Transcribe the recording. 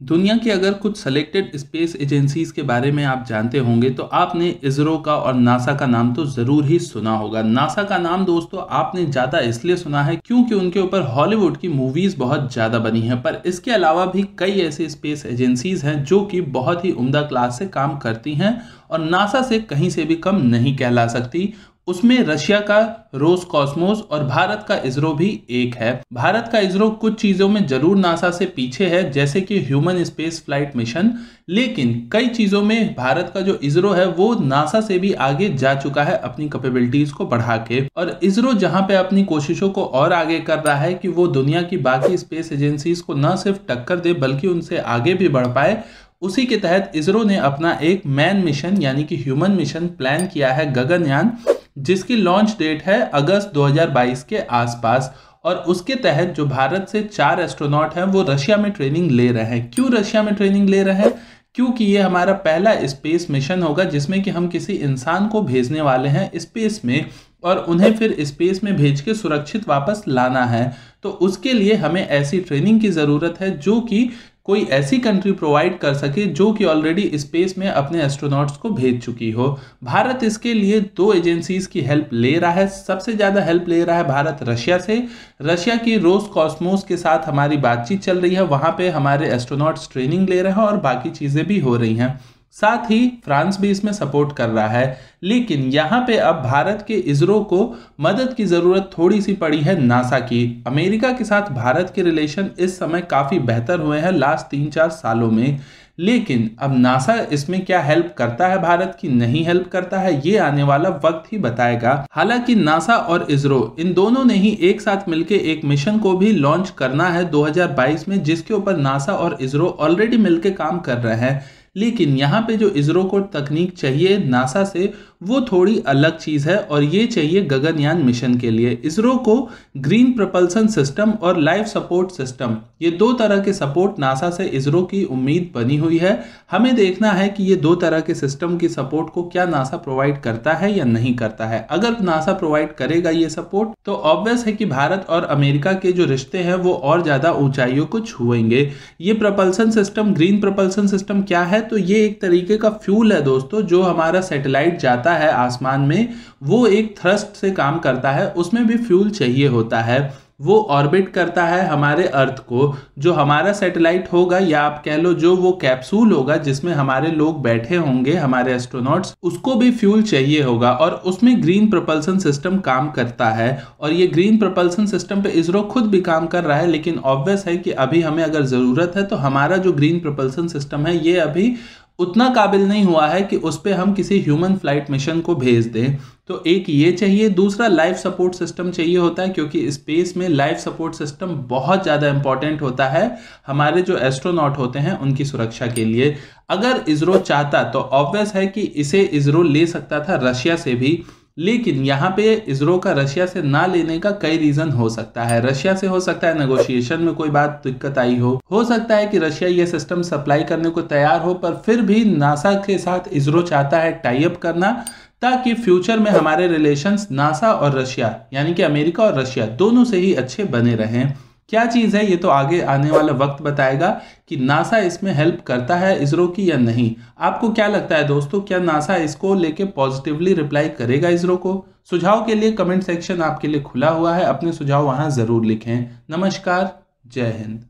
दुनिया की अगर कुछ सेलेक्टेड स्पेस एजेंसीज के बारे में आप जानते होंगे तो आपने इसरो का और नासा का नाम तो ज़रूर ही सुना होगा। नासा का नाम दोस्तों आपने ज़्यादा इसलिए सुना है क्योंकि उनके ऊपर हॉलीवुड की मूवीज़ बहुत ज़्यादा बनी हैं, पर इसके अलावा भी कई ऐसी स्पेस एजेंसीज हैं जो कि बहुत ही उम्दा क्लास से काम करती हैं और नासा से कहीं से भी कम नहीं कहला सकती। उसमें रशिया का रोस कॉस्मोस और भारत का इसरो भी एक है। भारत का इसरो कुछ चीज़ों में ज़रूर नासा से पीछे है, जैसे कि ह्यूमन स्पेस फ़्लाइट मिशन लेकिन कई चीज़ों में भारत का जो इसरो है, वो नासा से भी आगे जा चुका है अपनी कैपेबिलिटीज को बढ़ा के। और इसरो जहाँ पे अपनी कोशिशों को और आगे कर रहा है कि वो दुनिया की बाकी स्पेस एजेंसीज को न सिर्फ़ टक्कर दे, बल्कि उनसे आगे भी बढ़ पाए, उसी के तहत इसरो ने अपना एक मैन मिशन यानी कि ह्यूमन मिशन प्लान किया है, गगनयान। जिसकी लॉन्च डेट है अगस्त 2022 के आसपास और उसके तहत जो भारत से चार एस्ट्रोनॉट हैं, वो रशिया में ट्रेनिंग ले रहे हैं। क्यों रशिया में ट्रेनिंग ले रहे हैं? क्योंकि ये हमारा पहला स्पेस मिशन होगा जिसमें कि हम किसी इंसान को भेजने वाले हैं स्पेस में और उन्हें फिर स्पेस में भेज के सुरक्षित वापस लाना है। तो उसके लिए हमें ऐसी ट्रेनिंग की ज़रूरत है जो कि कोई ऐसी कंट्री प्रोवाइड कर सके जो कि ऑलरेडी स्पेस में अपने एस्ट्रोनॉट्स को भेज चुकी हो। भारत इसके लिए दो एजेंसीज की हेल्प ले रहा है। सबसे ज़्यादा हेल्प ले रहा है भारत रशिया से। रशिया की रोस कॉस्मोस के साथ हमारी बातचीत चल रही है। वहाँ पे हमारे एस्ट्रोनॉट्स ट्रेनिंग ले रहे हैं और बाकी चीज़ें भी हो रही हैं। साथ ही फ्रांस भी इसमें सपोर्ट कर रहा है। लेकिन यहाँ पे अब भारत के इसरो को मदद की ज़रूरत थोड़ी सी पड़ी है नासा की। अमेरिका के साथ भारत के रिलेशन इस समय काफ़ी बेहतर हुए हैं लास्ट तीन चार सालों में। लेकिन अब नासा इसमें क्या हेल्प करता है भारत की? नहीं हेल्प करता है, ये आने वाला वक्त ही बताएगा। हालाँकि नासा और इसरो, इन दोनों ने ही एक साथ मिलकर एक मिशन को भी लॉन्च करना है 2022 में, जिसके ऊपर नासा और इसरो ऑलरेडी मिलकर काम कर रहे हैं। लेकिन यहाँ पे जो इसरो को तकनीक चाहिए नासा से वो थोड़ी अलग चीज़ है और ये चाहिए गगनयान मिशन के लिए। इसरो को ग्रीन प्रपल्सन सिस्टम और लाइफ सपोर्ट सिस्टम, ये दो तरह के सपोर्ट नासा से इसरो की उम्मीद बनी हुई है। हमें देखना है कि ये दो तरह के सिस्टम की सपोर्ट को क्या नासा प्रोवाइड करता है या नहीं करता है। अगर नासा प्रोवाइड करेगा ये सपोर्ट तो ऑब्वियस है कि भारत और अमेरिका के जो रिश्ते हैं, वो और ज़्यादा ऊंचाइयों को छुएँगे। ये propulsion system, green propulsion system क्या है? तो ये एक तरीके का फ्यूल है दोस्तों, जो हमारा सेटेलाइट जाता है आसमान में, वो एक थ्रस्ट से काम करता है, उसमें भी फ्यूल चाहिए होता है। वो ऑर्बिट करता है हमारे अर्थ को, जो हमारा सैटेलाइट होगा या आप कह लो जो वो कैप्सूल होगा जिसमें हमारे लोग बैठे होंगे, हमारे एस्ट्रोनॉट्स उसको भी फ्यूल चाहिए होगा और उसमें ग्रीन प्रपल्सन सिस्टम काम करता है। और ये ग्रीन प्रपल्सन सिस्टम पे इसरो खुद भी काम कर रहा है, लेकिन ऑब्वियस है कि अभी हमें अगर ज़रूरत है तो हमारा जो ग्रीन प्रपल्सन सिस्टम है, ये अभी उतना काबिल नहीं हुआ है कि उस पर हम किसी ह्यूमन फ़्लाइट मिशन को भेज दें। तो एक ये चाहिए, दूसरा लाइफ सपोर्ट सिस्टम चाहिए होता है, क्योंकि स्पेस में लाइफ सपोर्ट सिस्टम बहुत ज़्यादा इंपॉर्टेंट होता है हमारे जो एस्ट्रोनॉट होते हैं, उनकी सुरक्षा के लिए। अगर इसरो चाहता तो ऑब्वियस है कि इसे इसरो ले सकता था, रशिया से भी। लेकिन यहाँ पे इसरो का रशिया से ना लेने का कई रीजन हो सकता है। रशिया से हो सकता है नेगोशिएशन में कोई बात दिक्कत आई हो। हो सकता है कि रशिया ये सिस्टम सप्लाई करने को तैयार हो, पर फिर भी नासा के साथ इसरो चाहता है टाई अप करना, ताकि फ्यूचर में हमारे रिलेशंस नासा और रशिया, यानी कि अमेरिका और रशिया दोनों से ही अच्छे बने रहें। क्या चीज़ है? ये तो आगे आने वाला वक्त बताएगा कि नासा इसमें हेल्प करता है इसरो की या नहीं। आपको क्या लगता है दोस्तों, क्या नासा इसको लेके पॉजिटिवली रिप्लाई करेगा इसरो को? सुझाव के लिए कमेंट सेक्शन आपके लिए खुला हुआ है। अपने सुझाव वहाँ ज़रूर लिखें। नमस्कार, जय हिंद।